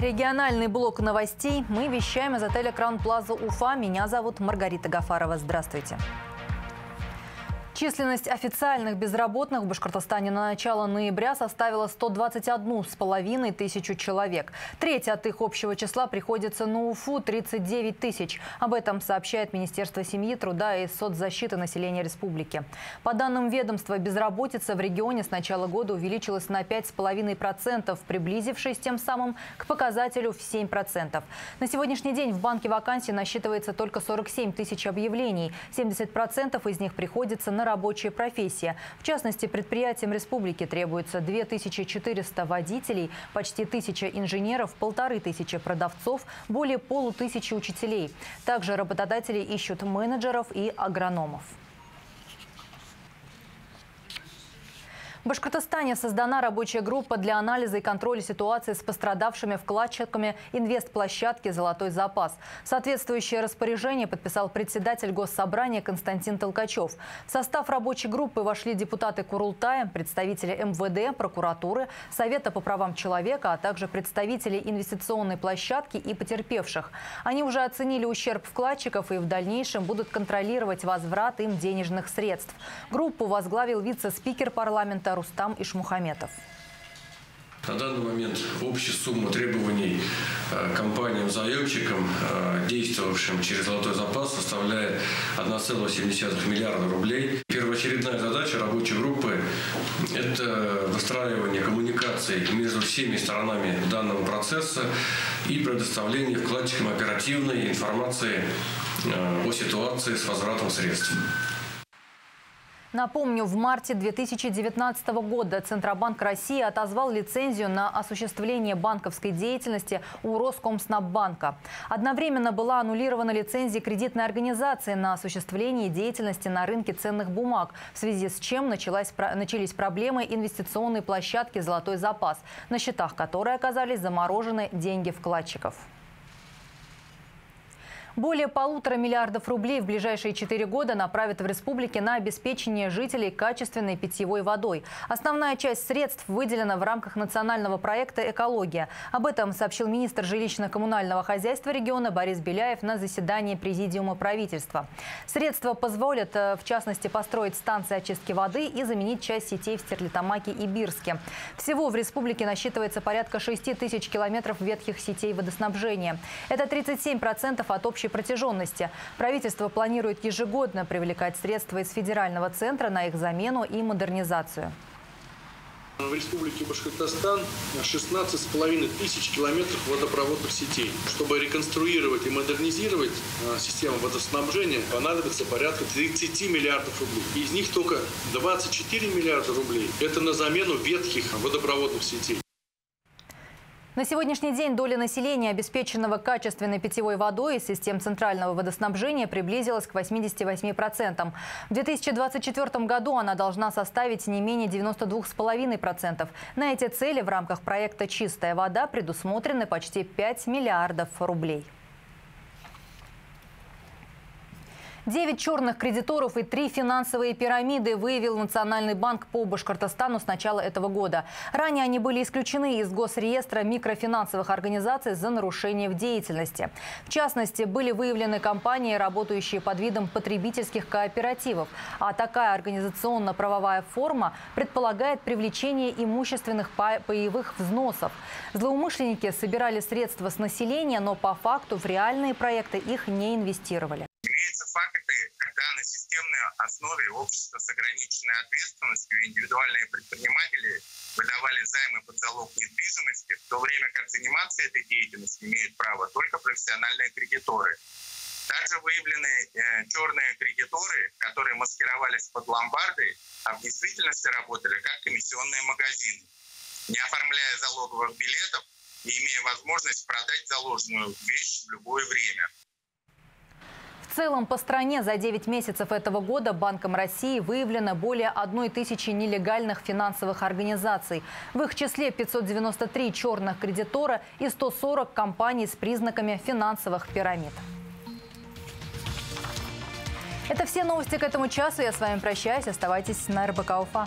региональный блок новостей. Мы вещаем из отеля «Кран Плаза Уфа». Меня зовут Маргарита Гафарова. Здравствуйте. Численность официальных безработных в Башкортостане на начало ноября составила 121,5 тысячу человек. Треть от их общего числа приходится на УФУ – 39 тысяч. Об этом сообщает Министерство семьи, труда и соцзащиты населения республики. По данным ведомства, безработица в регионе с начала года увеличилась на 5,5%, приблизившись тем самым к показателю в 7%. На сегодняшний день в банке вакансий насчитывается только 47 тысяч объявлений. 70% из них приходится на рабочая профессия. В частности, предприятиям республики требуется 2400 водителей, почти 1000 инженеров, полторы тысячи продавцов, более полутысячи учителей. Также работодатели ищут менеджеров и агрономов. В Башкортостане создана рабочая группа для анализа и контроля ситуации с пострадавшими вкладчиками инвестплощадки «Золотой запас». Соответствующее распоряжение подписал председатель Госсобрания Константин Толкачев. В состав рабочей группы вошли депутаты Курултая, представители МВД, прокуратуры, Совета по правам человека, а также представители инвестиционной площадки и потерпевших. Они уже оценили ущерб вкладчиков и в дальнейшем будут контролировать возврат им денежных средств. Группу возглавил вице-спикер парламента Рустам Ишмухаметов. На данный момент общая сумма требований э, компаниям-заемщикам, э, действовавшим через золотой запас, составляет 1,7 миллиарда рублей. Первоочередная задача рабочей группы – это выстраивание коммуникаций между всеми сторонами данного процесса и предоставление вкладчикам оперативной информации э, о ситуации с возвратом средств. Напомню, в марте 2019 года Центробанк России отозвал лицензию на осуществление банковской деятельности у Роскомснаббанка. Одновременно была аннулирована лицензия кредитной организации на осуществление деятельности на рынке ценных бумаг, в связи с чем началась, начались проблемы инвестиционной площадки «Золотой запас», на счетах которой оказались заморожены деньги вкладчиков. Более полутора миллиардов рублей в ближайшие четыре года направят в республике на обеспечение жителей качественной питьевой водой. Основная часть средств выделена в рамках национального проекта «Экология». Об этом сообщил министр жилищно-коммунального хозяйства региона Борис Беляев на заседании Президиума правительства. Средства позволят, э, в частности, построить станции очистки воды и заменить часть сетей в Стерлитамаке и Бирске. Всего в республике насчитывается порядка 6 тысяч километров ветхих сетей водоснабжения. Это 37% от общей общей протяженности. Правительство планирует ежегодно привлекать средства из федерального центра на их замену и модернизацию. В Республике Башкортостан 16,5 тысяч километров водопроводных сетей. Чтобы реконструировать и модернизировать а, систему водоснабжения, понадобится порядка 30 миллиардов рублей. Из них только 24 миллиарда рублей – это на замену ветхих водопроводных сетей. На сегодняшний день доля населения, обеспеченного качественной питьевой водой из систем центрального водоснабжения, приблизилась к 88%. В 2024 году она должна составить не менее 92,5%. На эти цели в рамках проекта «Чистая вода» предусмотрены почти 5 миллиардов рублей. Девять черных кредиторов и три финансовые пирамиды выявил Национальный банк по Башкортостану с начала этого года. Ранее они были исключены из госреестра микрофинансовых организаций за нарушение в деятельности. В частности, были выявлены компании, работающие под видом потребительских кооперативов. А такая организационно-правовая форма предполагает привлечение имущественных паевых взносов. Злоумышленники собирали средства с населения, но по факту в реальные проекты их не инвестировали на системной основе общества с ограниченной ответственностью индивидуальные предприниматели выдавали займы под залог недвижимости, в то время как заниматься этой деятельностью имеют право только профессиональные кредиторы. Также выявлены э, черные кредиторы, которые маскировались под ломбарды, а в действительности работали как комиссионные магазины, не оформляя залоговых билетов и имея возможность продать заложенную вещь в любое время. В целом по стране за 9 месяцев этого года Банком России выявлено более 1 тысячи нелегальных финансовых организаций. В их числе 593 черных кредитора и 140 компаний с признаками финансовых пирамид. Это все новости к этому часу. Я с вами прощаюсь. Оставайтесь на РБК Уфа.